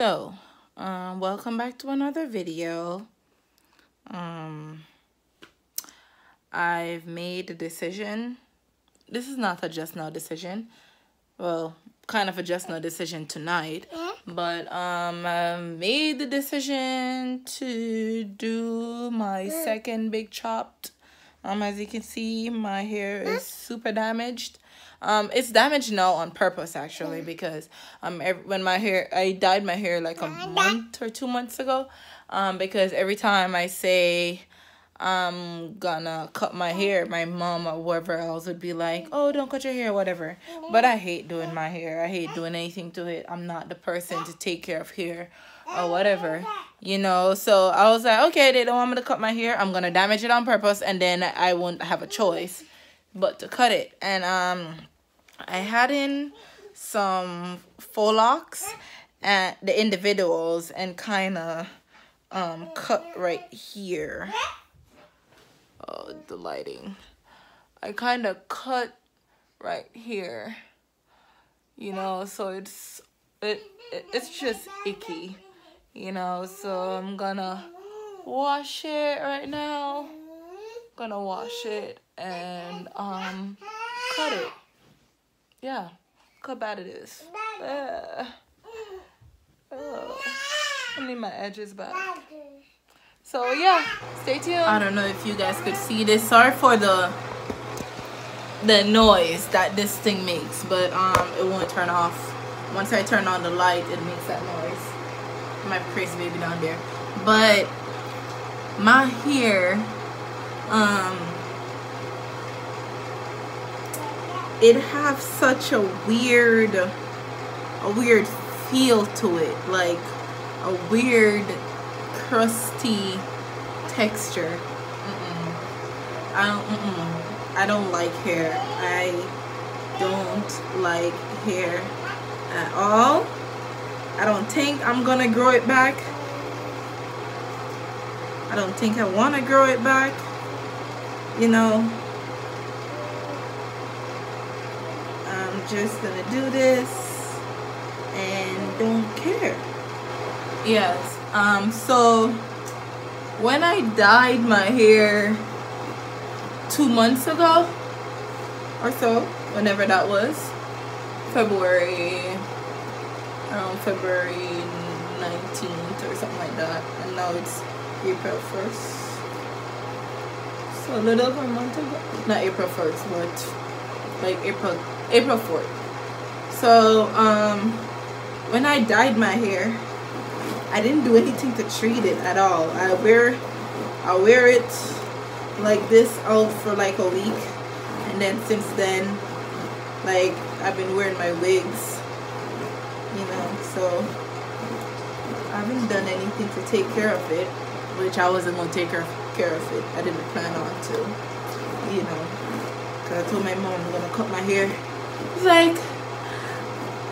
So, um, welcome back to another video. Um, I've made a decision. This is not a just now decision. Well, kind of a just now decision tonight. But um, I made the decision to do my second big chopped. Um, as you can see, my hair is super damaged. Um, it's damaged now on purpose actually because um when my hair I dyed my hair like a month or two months ago, um because every time I say I'm gonna cut my hair, my mom or whoever else would be like, "Oh, don't cut your hair, whatever." But I hate doing my hair. I hate doing anything to it. I'm not the person to take care of hair or whatever, you know. So I was like, okay, they don't want me to cut my hair. I'm gonna damage it on purpose, and then I won't have a choice but to cut it. And um I had in some faux locks at the individuals and kind of um, cut right here. Oh, the lighting. I kind of cut right here. You know, so it's it, it it's just icky. You know, so I'm gonna wash it right now. Gonna wash it and um cut it yeah, look how bad it is. Uh, oh, I need my edges back. So yeah, stay tuned. I don't know if you guys could see this. Sorry for the the noise that this thing makes, but um, it won't turn off. Once I turn on the light, it makes that noise. My crazy baby down there, but my hair, um it have such a weird a weird feel to it like a weird crusty texture. Mm -mm. I don't mm I don't like hair. I don't like hair at all. I don't think I'm gonna grow it back. I don't think I want to grow it back. You know just gonna do this and don't care. Yes um so when I dyed my hair two months ago or so whenever that was February around February 19th or something like that and now it's April 1st so a little over a month ago not April 1st but like April April 4th. So, um, when I dyed my hair, I didn't do anything to treat it at all. I wear, I wear it like this out for like a week. And then since then, like, I've been wearing my wigs, you know, so I haven't done anything to take care of it, which I wasn't going to take care of it. I didn't plan on to, you know, because I told my mom I'm going to cut my hair like,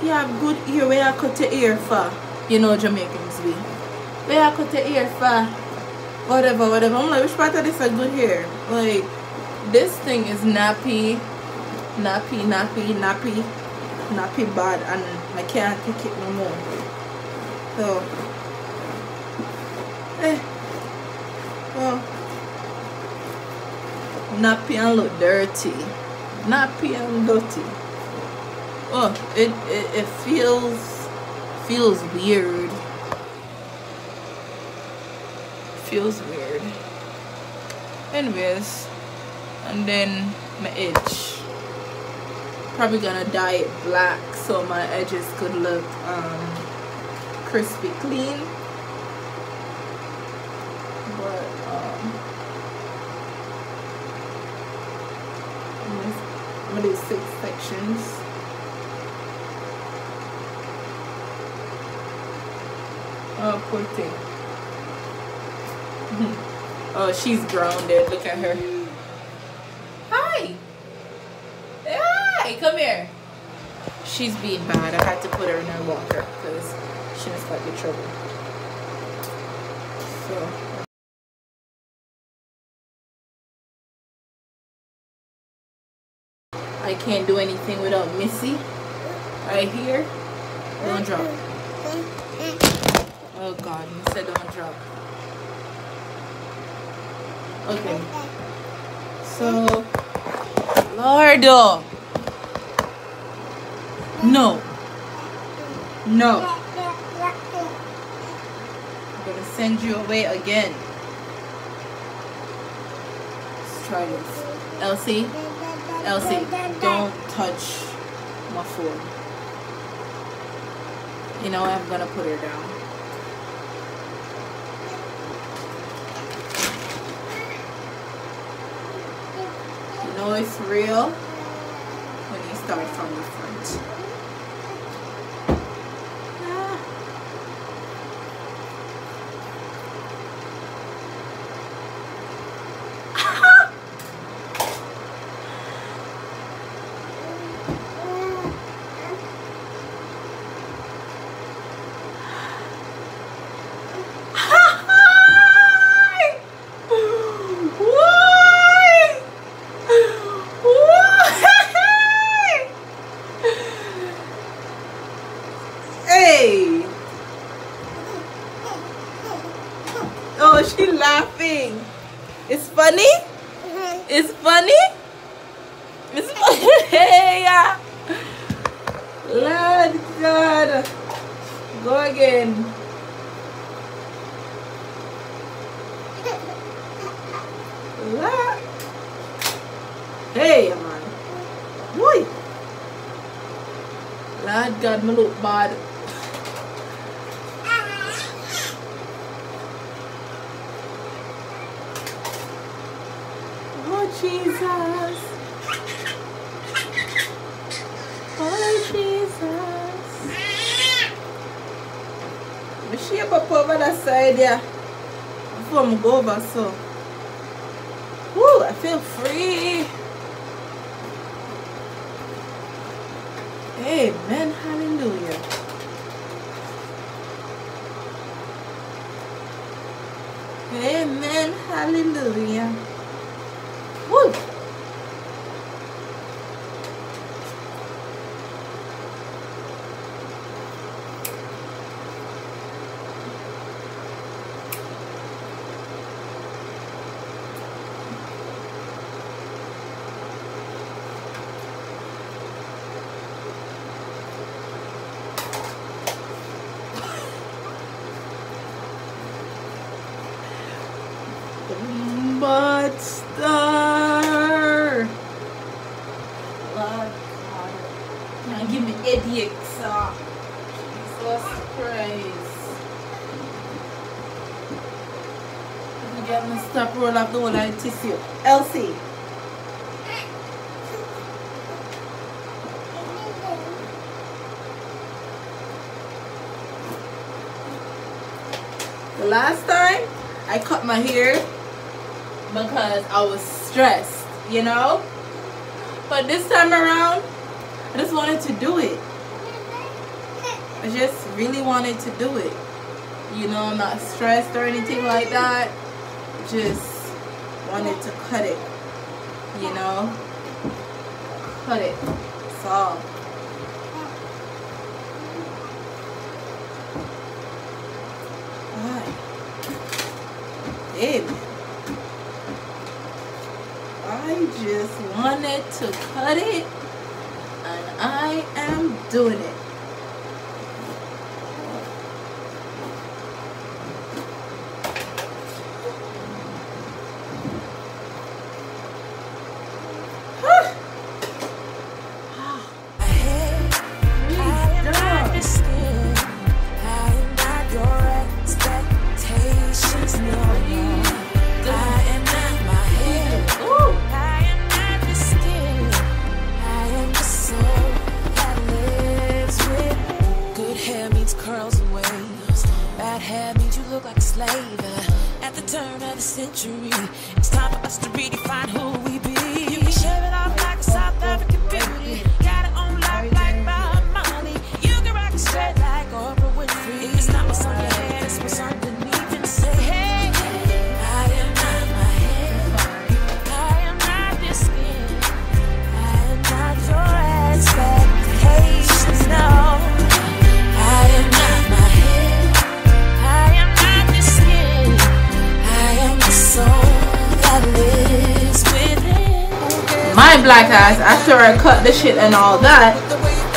you have good ear, where I cut your ear for? You know Jamaicans be. Where I cut your ear for? Whatever, whatever. I'm like, which part of this is good hair? Like, this thing is nappy, nappy, nappy, nappy, nappy bad, and I can't take it no more. So, eh, well, nappy and look dirty. Nappy and dirty oh it, it it feels feels weird. Feels weird. Anyways and then my edge probably gonna dye it black so my edges could look um crispy clean. But um gonna do six sections Oh, poor thing. oh, she's grounded. Look at her. Hi. Hi, come here. She's being bad. I had to put her in her walker because she was like in trouble. So. I can't do anything without Missy right here. Don't drop. Oh God, you said don't drop. Okay. So, Lord. Oh. No. No. I'm gonna send you away again. Let's try this. Elsie, Elsie, don't touch my phone. You know, I'm gonna put her down. It's real when you start from the front. Why? Why? Hey. Oh, she laughing. It's funny? It's funny? It's funny. Hey, yeah. Lord God. Go again. Hey, man. Boy. Lord God, me look bad. Oh, Jesus. Oh, Jesus. Shape up over that side there. Before I go over, so. Woo, I feel free. Amen. Hallelujah. Amen. Hallelujah. Woo. But star. Lord God. Give me headaches. ah. Jesus Christ. You get me stop roll up the whole of the tissue. Elsie. The last time I cut my hair because I was stressed, you know? But this time around, I just wanted to do it. I just really wanted to do it. You know, I'm not stressed or anything like that. Just wanted to cut it. You know? Cut it. That's all. Alright. I just wanted to cut it and I am doing it. Black ass after I cut the shit and all that.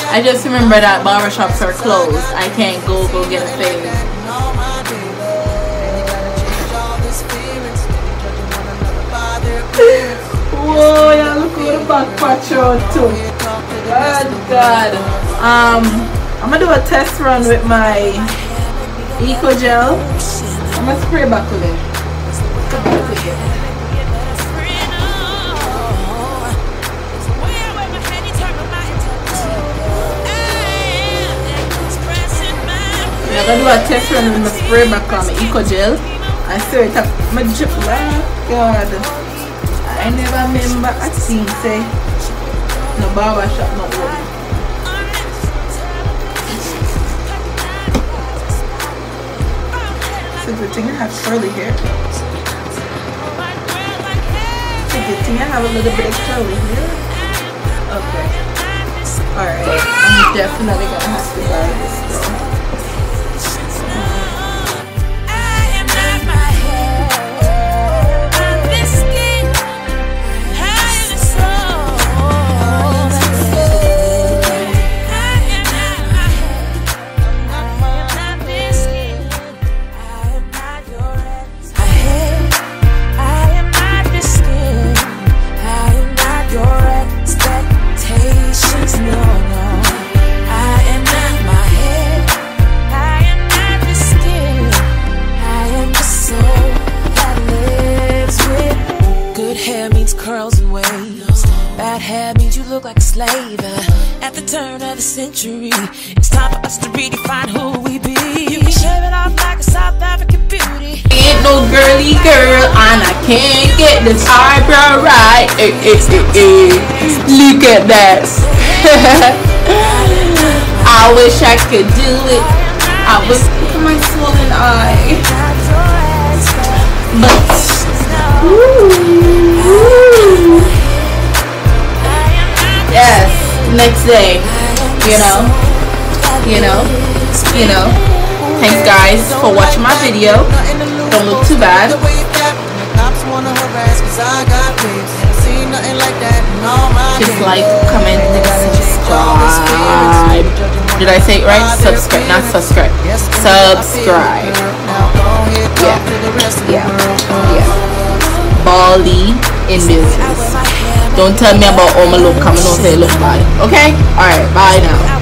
I just remember that barbershops are closed. I can't go go get a fade. Whoa, yeah, look at the back patch out too. God, God. Um, I'm gonna do a test run with my Eco Gel. I'm gonna spray back with it. I'm gonna do a test run with my spray back on my Eco Gel. I swear it up my drip. God. I never remember a thing say no barber shop open. It's a good thing I have curly hair. A good thing I have a little bit of curly hair. Okay. Alright. I'm definitely gonna have to buy this though. Turn of the century, it's time for us to redefine who we be. You can shave it off like a South African beauty. Ain't no girly girl, and I can't get this eyebrow right. Ay, ay, ay, Look at that. I wish I could do it. I was look at my swollen eye. But ooh. Yes, next day, you know, you know, you know. Thanks guys for watching my video. Don't look too bad. Just like, comment, subscribe. Did I say it right? Subscribe, not subscribe. Subscribe. Yeah, yeah, yeah. Baldy in business. Don't tell me about all my look coming out here look bad. Okay? Alright, bye now.